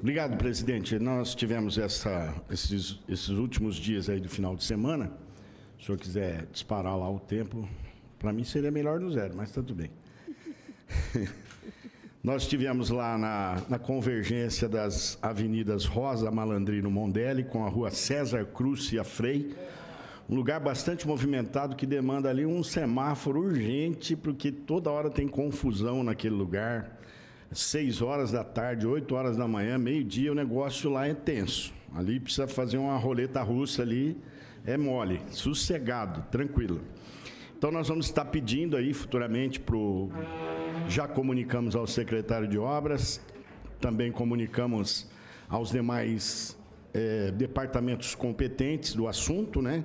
Obrigado, presidente. Nós tivemos essa, esses, esses últimos dias aí do final de semana. Se o senhor quiser disparar lá o tempo, para mim seria melhor do zero, mas está tudo bem. Nós estivemos lá na, na, convergência das avenidas Rosa Malandrino Mondelli com a rua César Cruz e a Frei. Um lugar bastante movimentado que demanda ali um semáforo urgente, porque toda hora tem confusão naquele lugar. Seis horas da tarde, oito horas da manhã, meio-dia, o negócio lá é tenso. Ali precisa fazer uma roleta russa ali, é mole, sossegado, tranquilo. Então nós vamos estar pedindo aí futuramente para o. Já comunicamos ao secretário de obras, também comunicamos aos demais é, departamentos competentes do assunto, né?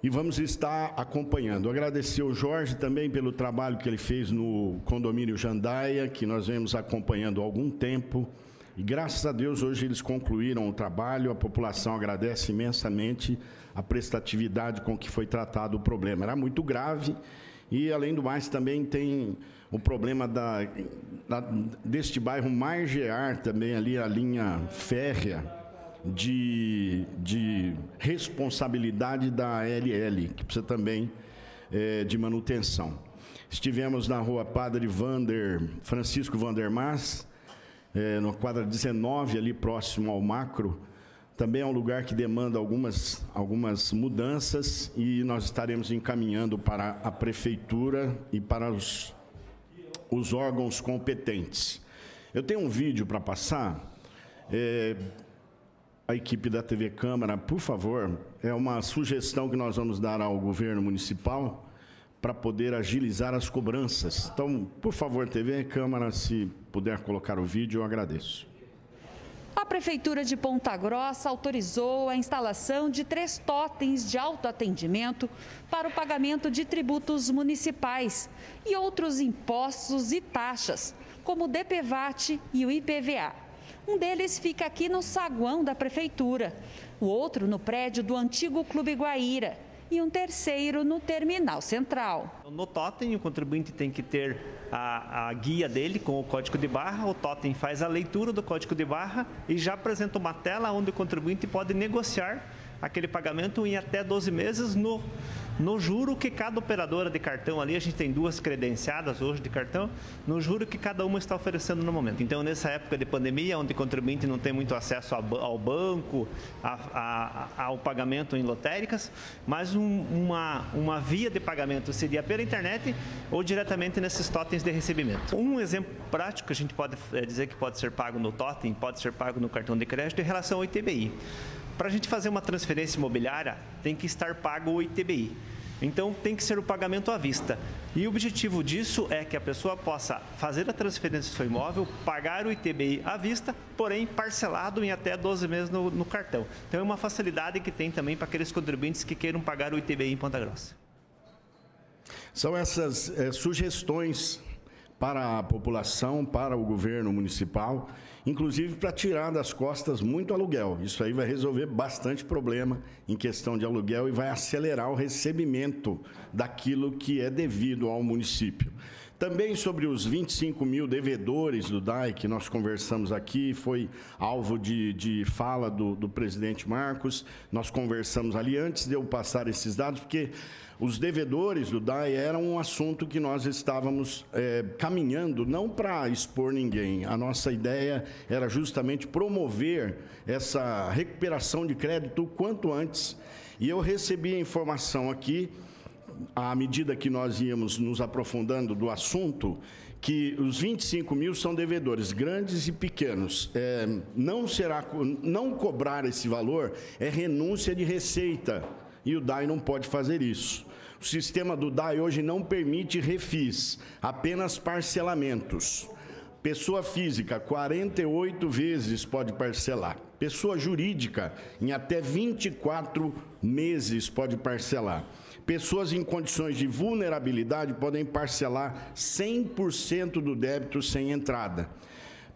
E vamos estar acompanhando. Agradecer ao Jorge também pelo trabalho que ele fez no condomínio Jandaia, que nós vemos acompanhando há algum tempo. E graças a Deus hoje eles concluíram o trabalho, a população agradece imensamente a prestatividade com que foi tratado o problema. Era muito grave e, além do mais, também tem o problema da, da, deste bairro Margear, também ali a linha férrea de, de responsabilidade da LL, que precisa também é, de manutenção. Estivemos na rua Padre Vander, Francisco Vander Mas, é, no quadra 19, ali próximo ao macro. Também é um lugar que demanda algumas, algumas mudanças e nós estaremos encaminhando para a prefeitura e para os, os órgãos competentes. Eu tenho um vídeo para passar. É, a equipe da TV Câmara, por favor, é uma sugestão que nós vamos dar ao governo municipal para poder agilizar as cobranças. Então, por favor, TV Câmara, se puder colocar o vídeo, eu agradeço. A Prefeitura de Ponta Grossa autorizou a instalação de três totens de autoatendimento para o pagamento de tributos municipais e outros impostos e taxas, como o DPVAT e o IPVA. Um deles fica aqui no saguão da Prefeitura, o outro no prédio do antigo Clube Guaíra e um terceiro no terminal central. No totem, o contribuinte tem que ter a, a, guia dele com o código de barra, o totem faz a leitura do código de barra e já apresenta uma tela onde o contribuinte pode negociar aquele pagamento em até 12 meses no no juro que cada operadora de cartão ali, a gente tem duas credenciadas hoje de cartão, no juro que cada uma está oferecendo no momento. Então, nessa época de pandemia, onde o contribuinte não tem muito acesso ao banco, a, a, ao pagamento em lotéricas, mas um, uma, uma via de pagamento seria pela internet ou diretamente nesses totens de recebimento. Um exemplo prático que a gente pode é, dizer que pode ser pago no totem, pode ser pago no cartão de crédito, em relação ao ITBI. Para a gente fazer uma transferência imobiliária, tem que estar pago o ITBI. Então, tem que ser o pagamento à vista. E o objetivo disso é que a pessoa possa fazer a transferência do seu imóvel, pagar o ITBI à vista, porém parcelado em até 12 meses no, no cartão. Então, é uma facilidade que tem também para aqueles contribuintes que queiram pagar o ITBI em Ponta Grossa. São essas é, sugestões para a população, para o governo municipal, inclusive para tirar das costas muito aluguel. Isso aí vai resolver bastante problema em questão de aluguel e vai acelerar o recebimento daquilo que é devido ao município. Também sobre os 25 mil devedores do DAI, que nós conversamos aqui, foi alvo de, de fala do, do presidente Marcos. Nós conversamos ali antes de eu passar esses dados, porque os devedores do DAI eram um assunto que nós estávamos é, caminhando, não para expor ninguém. A nossa ideia era justamente promover essa recuperação de crédito o quanto antes. E eu recebi a informação aqui à medida que nós íamos nos aprofundando do assunto, que os 25 mil são devedores grandes e pequenos. É, não será, não cobrar esse valor é renúncia de receita e o DAI não pode fazer isso. O sistema do DAI hoje não permite refis, apenas parcelamentos. Pessoa física, 48 vezes pode parcelar. Pessoa jurídica, em até 24 meses pode parcelar. Pessoas em condições de vulnerabilidade podem parcelar 100% do débito sem entrada.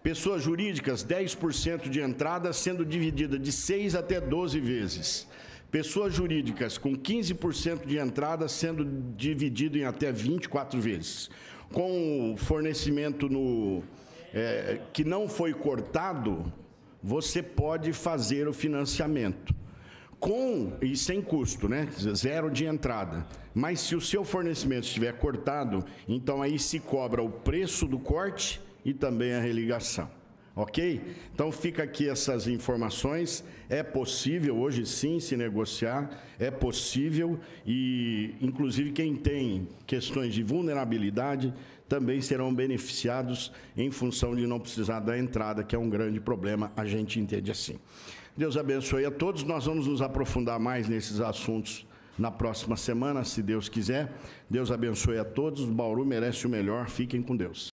Pessoas jurídicas, 10% de entrada, sendo dividida de 6 até 12 vezes. Pessoas jurídicas com 15% de entrada, sendo dividido em até 24 vezes. Com o fornecimento no, é, que não foi cortado, você pode fazer o financiamento. Com e sem custo, né? Zero de entrada. Mas se o seu fornecimento estiver cortado, então aí se cobra o preço do corte e também a religação. Ok? Então fica aqui essas informações. É possível hoje sim se negociar, é possível e inclusive quem tem questões de vulnerabilidade também serão beneficiados em função de não precisar da entrada, que é um grande problema, a gente entende assim. Deus abençoe a todos. Nós vamos nos aprofundar mais nesses assuntos na próxima semana, se Deus quiser. Deus abençoe a todos. O Bauru merece o melhor. Fiquem com Deus.